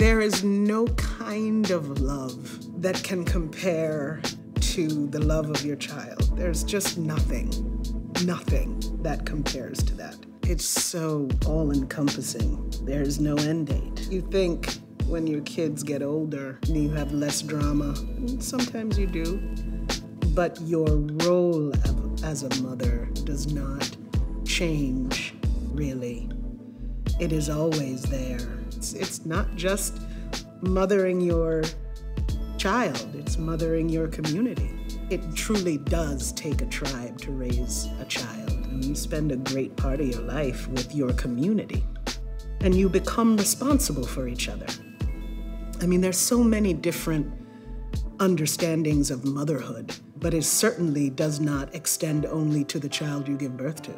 There is no kind of love that can compare to the love of your child. There's just nothing, nothing that compares to that. It's so all encompassing. There's no end date. You think when your kids get older, you have less drama. Sometimes you do. But your role as a mother does not change, really. It is always there. It's, it's not just mothering your child, it's mothering your community. It truly does take a tribe to raise a child and you spend a great part of your life with your community and you become responsible for each other. I mean, there's so many different understandings of motherhood, but it certainly does not extend only to the child you give birth to.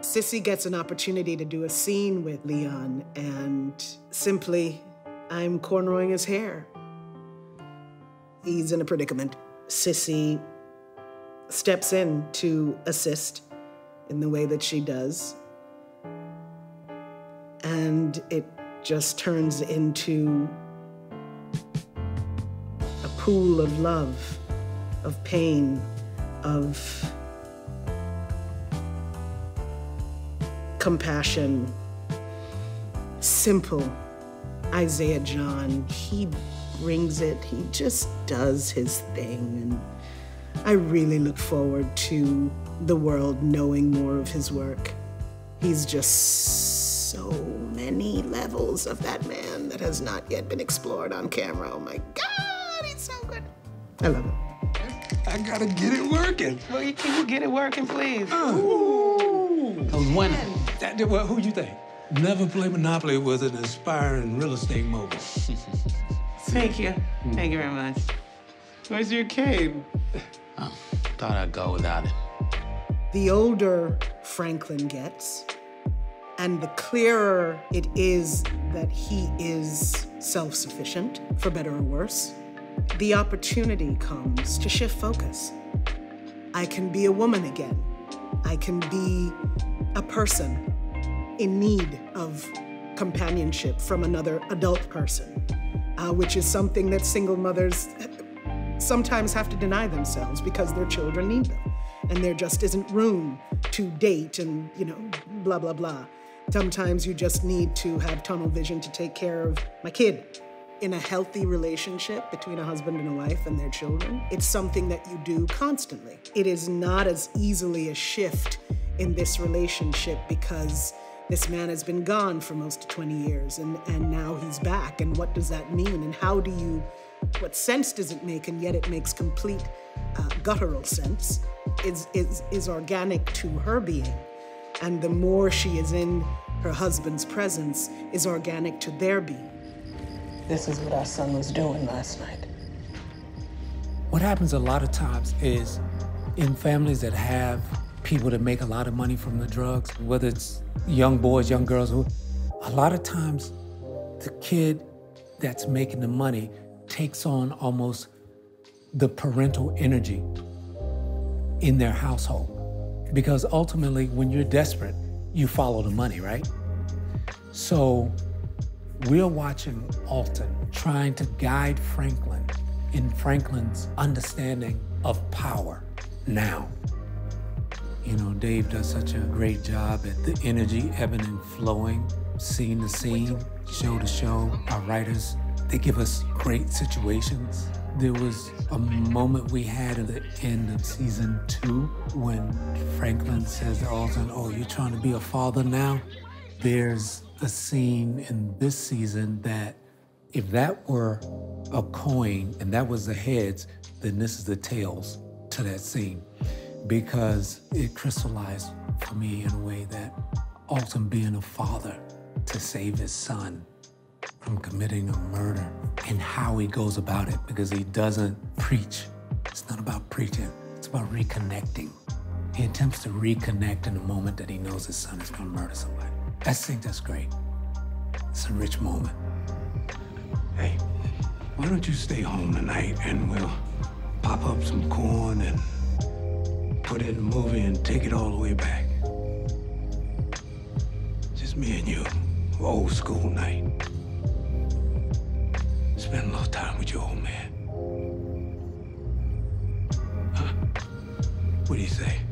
Cissy gets an opportunity to do a scene with Leon, and simply, I'm cornrowing his hair. He's in a predicament. Cissy steps in to assist in the way that she does. And it just turns into a pool of love, of pain, of compassion. Simple. Isaiah John, he brings it, he just does his thing. And I really look forward to the world knowing more of his work. He's just so many levels of that man that has not yet been explored on camera. Oh my God, he's so good. I love him. I gotta get it working. Well, you can get it working, please. Uh, Ooh. I was winning. That, well, who you think? Never play Monopoly with an aspiring real estate mogul. Thank you. Thank you very much. Where's your cane? Oh, thought I'd go without it. The older Franklin gets, and the clearer it is that he is self sufficient, for better or worse, the opportunity comes to shift focus. I can be a woman again. I can be a person in need of companionship from another adult person, uh, which is something that single mothers sometimes have to deny themselves because their children need them and there just isn't room to date and, you know, blah, blah, blah. Sometimes you just need to have tunnel vision to take care of my kid. In a healthy relationship between a husband and a wife and their children, it's something that you do constantly. It is not as easily a shift in this relationship because this man has been gone for most of 20 years and, and now he's back. And what does that mean? And how do you, what sense does it make? And yet it makes complete uh, guttural sense is, is, is organic to her being. And the more she is in her husband's presence is organic to their being. This is what our son was doing last night. What happens a lot of times is in families that have people that make a lot of money from the drugs, whether it's young boys, young girls, who, a lot of times the kid that's making the money takes on almost the parental energy in their household. Because ultimately, when you're desperate, you follow the money, right? So we're watching Alton trying to guide Franklin in Franklin's understanding of power now. You know, Dave does such a great job at the energy ebbing and flowing, scene to scene, show to show. Our writers, they give us great situations there was a moment we had at the end of season two when Franklin says to Alton, Oh, you're trying to be a father now? There's a scene in this season that if that were a coin and that was the heads, then this is the tails to that scene because it crystallized for me in a way that Alton being a father to save his son from committing a murder and how he goes about it because he doesn't preach. It's not about preaching, it's about reconnecting. He attempts to reconnect in the moment that he knows his son is to murder somebody. I think that's great. It's a rich moment. Hey, why don't you stay home tonight and we'll pop up some corn and put it in a movie and take it all the way back? Just me and you, old school night. spend a little time with your old man? Huh? What do you say?